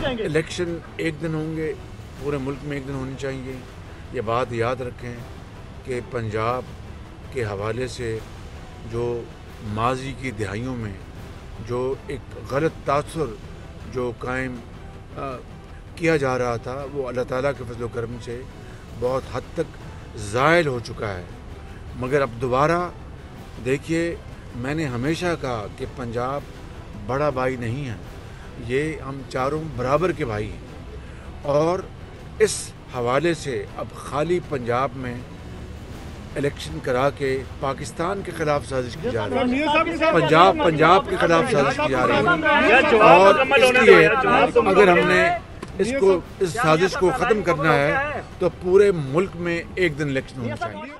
जाएँगे? इलेक्शन एक दिन होंगे, पूरे मुल्क में एक दिन होनी चाहिए। ये बात याद रखें कि पंजाब के हवाले से जो माजी की दिहाइयों में जो एक गलत तासर जो कायम किया जा रहा था, वो अल्लाह ताला के फजल करम से बहुत हद तक ज़ायल हो चुका है। मगर अब दोबारा देखिए, मैंने हमेशा कहा कि पंजाब बड़ा भाई नहीं है। ये हम चारों बराबर के भाई हैं। और इस हवाले से अब खाली पंजाब में इलेक्शन करा के पाकिस्तान के खिलाफ साजिश की जा रही है। पंजाब पंजाब के खिलाफ साजिश की जा रही है। और इसलिए अगर हमने इसको इस साजिश को ख़त्म करना है तो पूरे मुल्क में एक दिन इलेक्शन होना चाहिए।